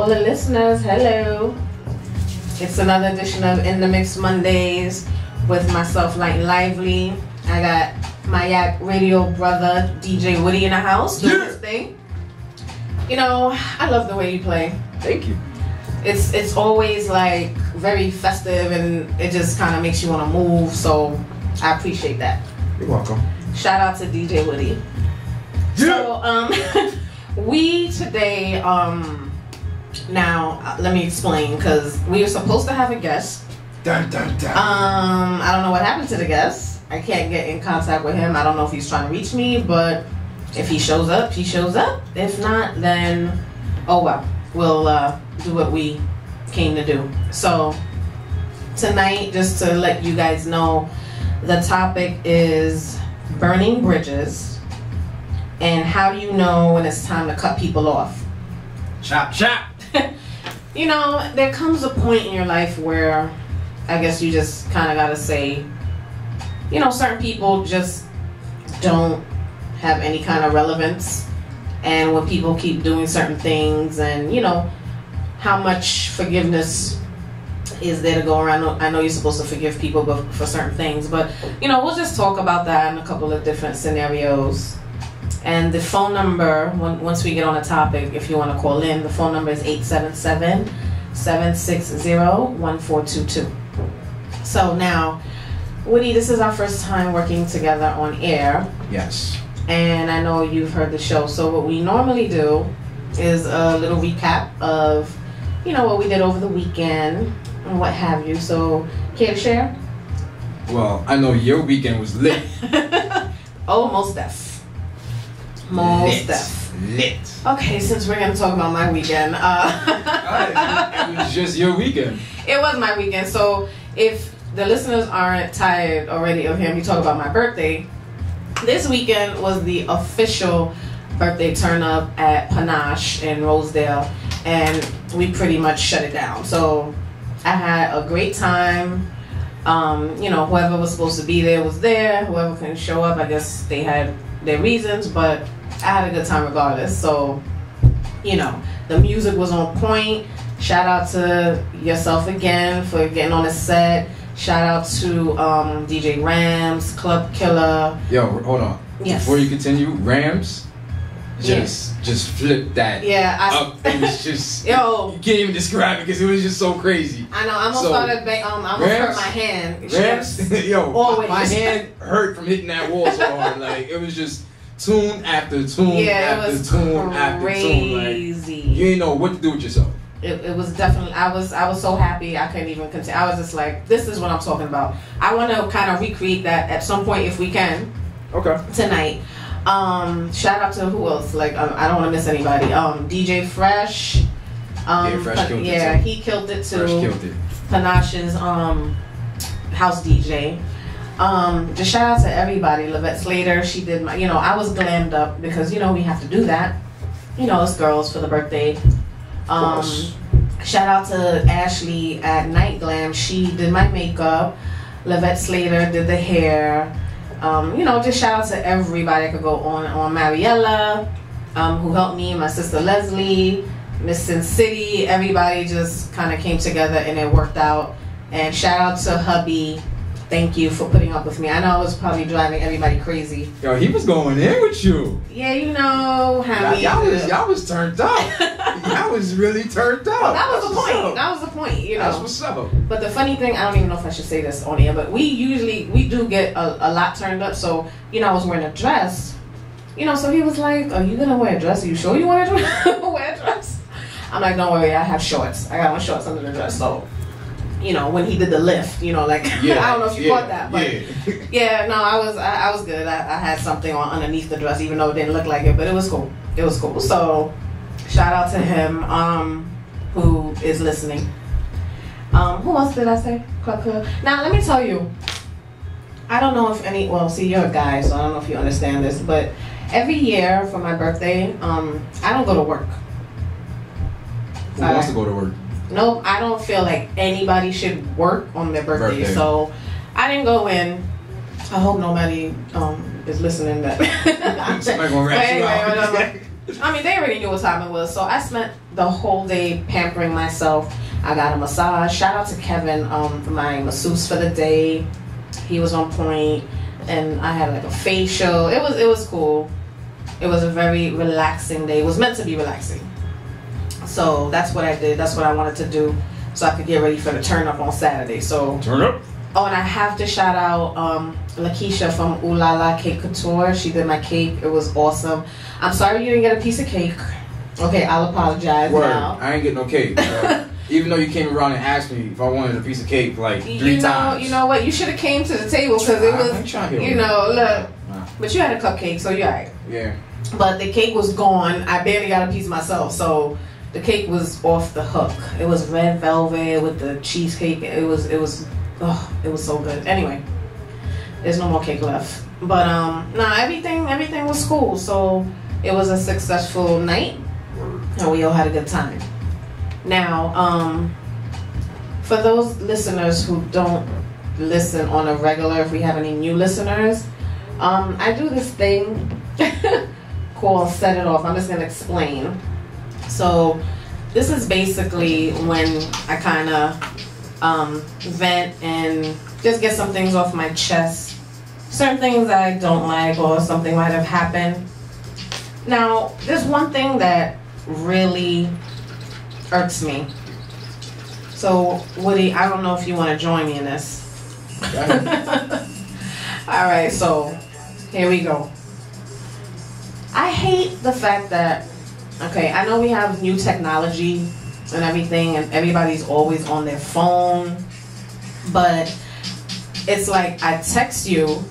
all the listeners, hello. It's another edition of In Da Mix Mondays with myself, Lite Lively. I got my YAC Radio brother, DJ Woody, in the house doing Yeah. his thing. You know, I love the way you play. Thank you. It's it's always like very festive and it just kind of makes you want to move. So I appreciate that. You're welcome. Shout out to DJ Woody. So um, we today um, now uh, let me explain because we were supposed to have a guest. Dun, dun, dun. Um, I don't know what happened to the guest. I can't get in contact with him. I don't know if he's trying to reach me, but if he shows up, he shows up. If not, then oh well, we'll uh, do what we came to do. So tonight, just to let you guys know, the topic is burning bridges and how do you know when it's time to cut people off. chop, chop. you know, there comes a point in your life where I guess you just kind of got to say, you know, certain people just don't have any kind of relevance. And when people keep doing certain things, and you know, how much forgiveness is there to go around? I know, you're supposed to forgive people but for certain things, but you know, we'll just talk about that in a couple of different scenarios. And the phone number, once we get on a topic, if you want to call in, the phone number is 877 760 1422. So now, Woody, this is our first time working together on air, Yes. and I know you've heard the show. So, what we normally do is a little recap of, you know, what we did over the weekend and what have you. So, care to share? Well, I know your weekend was lit. Almost most def. Most lit. def. Lit. Okay, since we're gonna talk about my weekend, uh, it was just your weekend. it was my weekend. So if the listeners aren't tired already of hearing me talk about my birthday, this weekend was the official birthday turn up at Panache in Rosedale, and we pretty much shut it down. So I had a great time. Um, you know, whoever was supposed to be there was there. Whoever couldn't show up, I guess they had their reasons, but I had a good time regardless. So, you know, the music was on point. Shout out to yourself again for getting on the set. Shout out to um, DJ Rams, Club Killer. Yo, hold on. Yes. Before you continue, Rams, just just flip that Yeah, I, up. It was just Yo. You can't even describe it because it was just so crazy. I know. I almost So, started. Ba- um, I almost hurt Rams- my hand. Rams, yo, Always. my hand hurt from hitting that wall so hard. Like it was just tune after tune Yeah, it after tune after tune. Like crazy. you didn't know what to do with yourself. it, it was definitely I was I was so happy I couldn't even continue. I was just like, this is what I'm talking about. I want to kind of recreate that at some point if we can Okay. tonight. Um, shout out to who else? Like um, I don't want to miss anybody. Um, DJ Fresh. Um, Yeah, Fresh killed it yeah, too. he killed it too. Fresh killed it. Panache's um house DJ. Um, just shout out to everybody. Lavette Slater, she did my you know, I was glammed up because you know we have to do that. You know, us girls for the birthday. Um shout out to Ashley at Night Glam. She did my makeup. Lavette Slater did the hair. Um, you know, just shout out to everybody that could go on on Mariella, um, who helped me, my sister Leslie, Miss Sin City, everybody just kind of came together and it worked out. And shout out to hubby. Thank you for putting up with me. I know I was probably driving everybody crazy. Yo, he was going in with you. Yeah, you know how Y'all, we y'all was y'all was turned up. y'all was really turned up. Well, that was That's the point. up. That was the point. You know. That's what's up. But the funny thing, I don't even know if I should say this on air, but we usually we do get a, a lot turned up. So you know, I was wearing a dress. You know, so he was like, "Are you gonna wear a dress? Are you sure you want to wear a dress?" I'm like, "Don't worry, I have shorts. I got my shorts under the dress." So, you know, when he did the lift, you know, like Yeah. I don't know if you yeah, caught that, but yeah. yeah, no, I was I, I was good. I, I had something on underneath the dress, even though it didn't look like it, but it was cool. It was cool. So, shout out to him, um, who is listening. Um, who else did I say? Now let me tell you. I don't know if any. Well, see, you're a guy, so I don't know if you understand this, but every year for my birthday, um, I don't go to work. Who wants to go to work? Nope, I don't feel like anybody should work on their birthday. Birthday. So I didn't go in. I hope nobody um, is listening. That Somebody gonna rat But anyway, I mean, they already knew what time it was, so I spent the whole day pampering myself. I got a massage. Shout out to Kevin, um, my masseuse for the day. He was on point, and I had like a facial. It was it was cool. It was a very relaxing day. It was meant to be relaxing. So that's what I did. That's what I wanted to do, so I could get ready for the turn up on Saturday. So Turn up. Oh, and I have to shout out um, Lakeisha from Ooh La La Cake Couture. She did my cake. It was awesome. I'm sorry you didn't get a piece of cake. Okay, I'll apologize Word. now. I ain't get no cake. bro. Even though you came around and asked me if I wanted a piece of cake like three you know, times. you know what? You should have came to the table because it I- I was, ain't trying to hear you know, look. Nah. But you had a cupcake, so you're alright. Yeah. But the cake was gone. I barely got a piece myself, so the cake was off the hook. It was red velvet with the cheesecake. It was, it was, oh, it was so good. Anyway, there's no more cake left. But um, no, everything, everything was cool. So it was a successful night, and we all had a good time. Now, um, for those listeners who don't listen on a regular, if we have any new listeners, um, I do this thing called Set It Off. I'm just gonna explain. So, this is basically when I kind of um, vent and just get some things off my chest. Certain things I don't like, or something might have happened. Now, there's one thing that really irks me. So, Woody, I don't know if you want to join me in this. All right, so here we go. I hate the fact that, okay, I know we have new technology and everything, and everybody's always on their phone, but it's like I text you,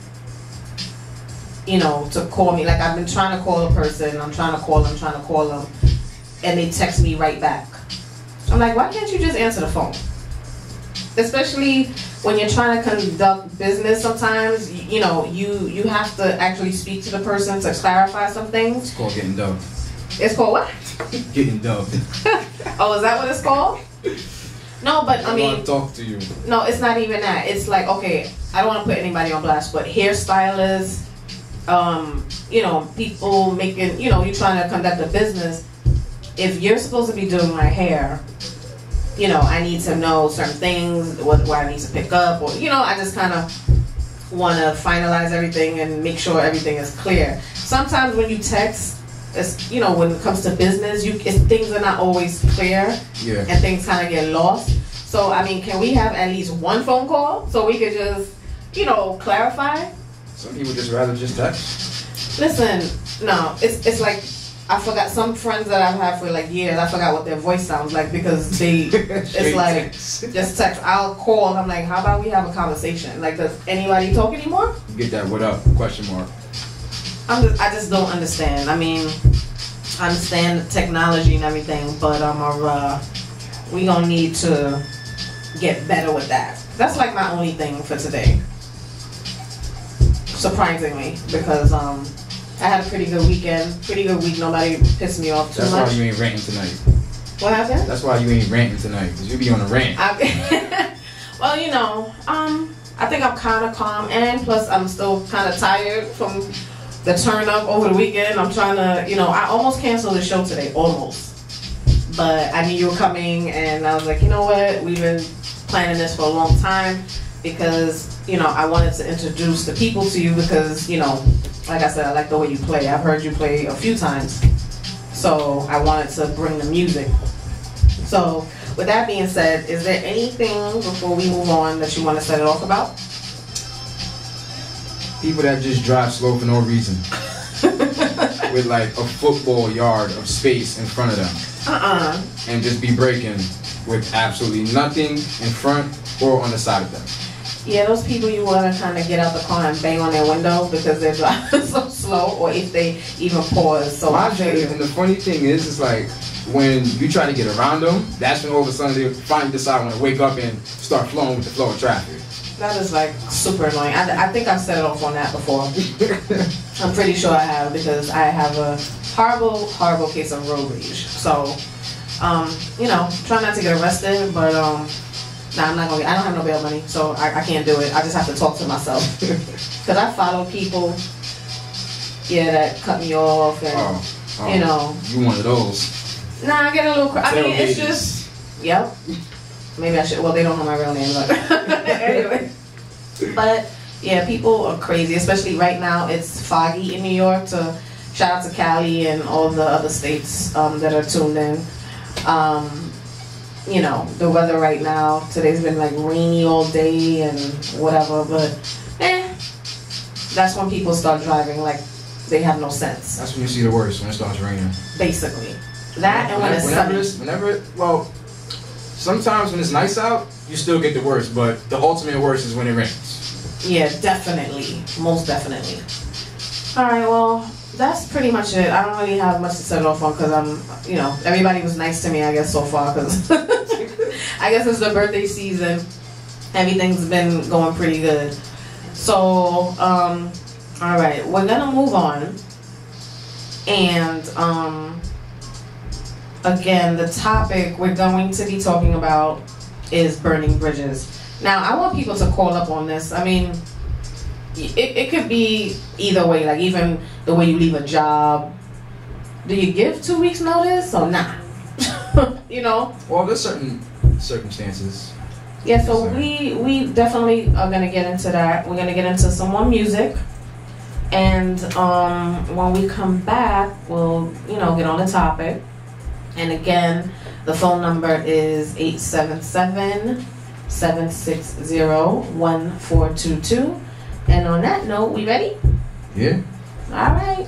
you know, to call me. Like I've been trying to call a person, I'm trying to call them, trying to call them, and they text me right back. I'm like, why can't you just answer the phone? Especially when you're trying to conduct business sometimes you know you you have to actually speak to the person to clarify some things It's called getting dubbed. It's called what Getting dubbed. oh is that what it's called no but i mean. I want mean to talk to you. no it's not even that it's like okay i don't want to put anybody on blast but hairstylists um you know people making you know you're trying to conduct a business if you're supposed to be doing my hair you know i need to know certain things what, what i need to pick up or you know i just kind of want to finalize everything and make sure everything is clear sometimes when you text it's you know when it comes to business you it's, things are not always clear Yeah. and things kind of get lost. So I mean, can we have at least one phone call so we could just, you know, clarify? Some people just rather just text. Listen, no, it's it's like I forgot some friends that I've had for like years. I forgot what their voice sounds like because they it's like- just text. I'll call. I'm like, how about we have a conversation? Like, does anybody talk anymore? Get that what up? Question mark. I'm just, I just don't understand. I mean, I understand the technology and everything, but um, uh, we gonna need to get better with that. That's like my only thing for today. Surprisingly, because um, I had a pretty good weekend, pretty good week. Nobody pissed me off too That's why you ain't ranting tonight. What happened? That's why you ain't ranting tonight. Cause you be on a rant. I, well, you know, um, I think I'm kind of calm, and plus I'm still kind of tired from the turn up over the weekend. I'm trying to, you know, I almost canceled the show today, almost, but I knew you were coming, and I was like, you know what, we've been planning this for a long time because you know I wanted to introduce the people to you because you know, like I said, I like the way you play. I've heard you play a few times, so I wanted to bring the music. So, with that being said, is there anything before we move on that you want to set it off about? People that just drive slow for no reason. With like a football yard of space in front of them. Uh-uh. And just be breaking with absolutely nothing in front or on the side of them. Yeah, those people you want to kind of get out the car and bang on their window because they're driving so slow, or if they even pause. So My thing, and the funny thing is, it's like when you try to get around them, that's when all of a sudden they finally decide when to wake up and start flowing with the flow of traffic. That is like super annoying. I, I think I've set it off on that before. I'm pretty sure I have because I have a horrible, horrible case of road rage. So, um, you know, try not to get arrested, but um, nah, I'm not gonna. Get, I don't have no bail money, so I, I can't do it. I just have to talk to myself because I follow people, yeah, that cut me off and Oh, Oh, You know. You one of those. Nah, I get a little. Cr- I mean, it's just. Yep. Maybe I should. Well, they don't know my real name, but anyway. But yeah, people are crazy, especially right now. It's foggy in New York. So shout out to Cali and all the other states um, that are tuned in. Um, you know, the weather right now. Today's been like rainy all day and whatever, but eh, that's when people start driving like they have no sense, That's when you see the worst when it starts raining. basically. That and when it's whenever, sunny. it's, whenever it, well, sometimes when it's nice out, you still get the worst, but the ultimate worst is when it rains. Yeah, definitely. Most definitely. Alright, well, that's pretty much it. I don't really have much to set off on because I'm, you know, everybody was nice to me, I guess, so far because I guess it's the birthday season. Everything's been going pretty good. So, um, alright, we're gonna move on. And, um, again, the topic we're going to be talking about is burning bridges. Now, I want people to call up on this. I mean, it, it could be either way, like even the way you leave a job. Do you give two weeks notice or not? you know? Well, there's certain circumstances. Yeah, so we we definitely are gonna get into that. We're gonna get into some more music. And um, when we come back, we'll, you know, get on the topic. And again, the phone number is 877 760 1422. And on that note, we ready? Yeah. All right.